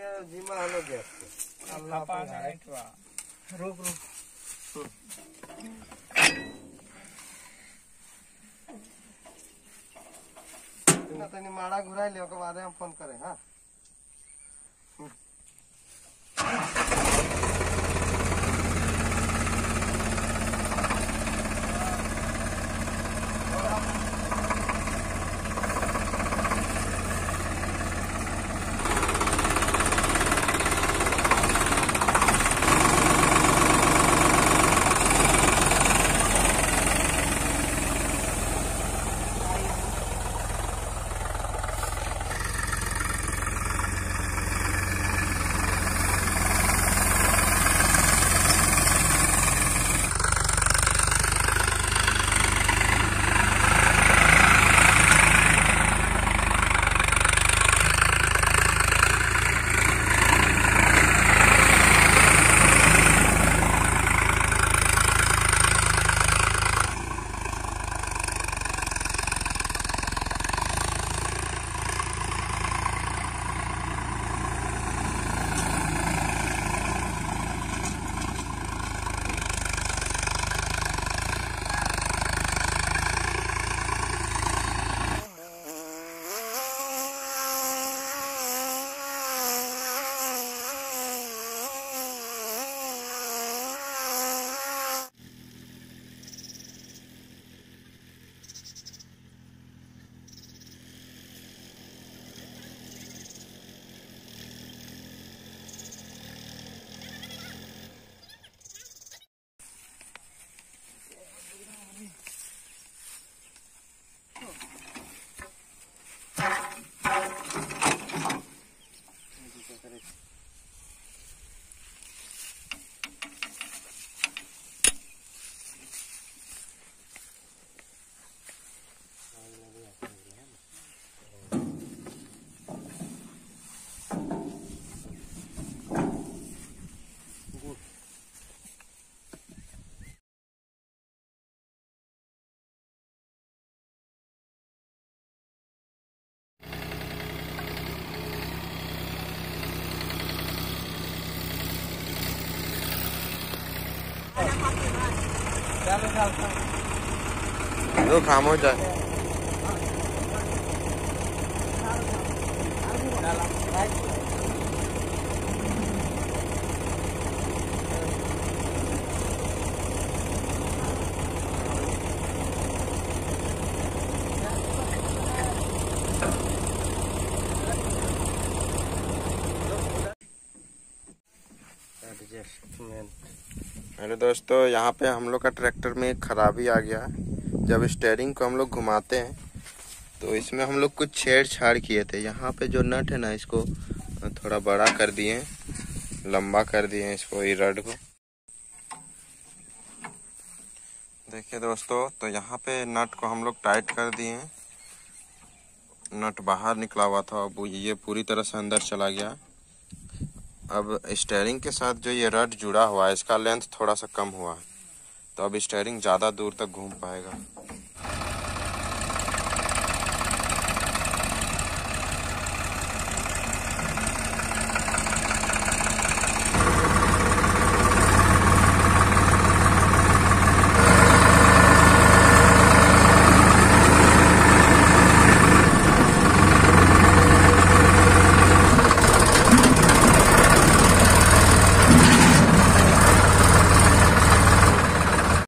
के हलो गया माड़ा घुराई लियो बाद फ़ोन करें हाँ? चल चल चल जो Thank जाए हेलो दोस्तों, यहाँ पे हम लोग का ट्रैक्टर में खराबी आ गया। जब स्टेयरिंग को हम लोग घुमाते हैं तो इसमें हम लोग कुछ छेड़छाड़ किए थे। यहाँ पे जो नट है ना, इसको थोड़ा बड़ा कर दिए, लंबा कर दिए इसको, ये रड को। देखिए दोस्तों तो यहाँ पे नट को हम लोग टाइट कर दिए। नट बाहर निकला हुआ था, अब ये पूरी तरह से अंदर चला गया। अब स्टेयरिंग के साथ जो ये रड जुड़ा हुआ है, इसका लेंथ थोड़ा सा कम हुआ है तो अब स्टेयरिंग ज़्यादा दूर तक घूम पाएगा।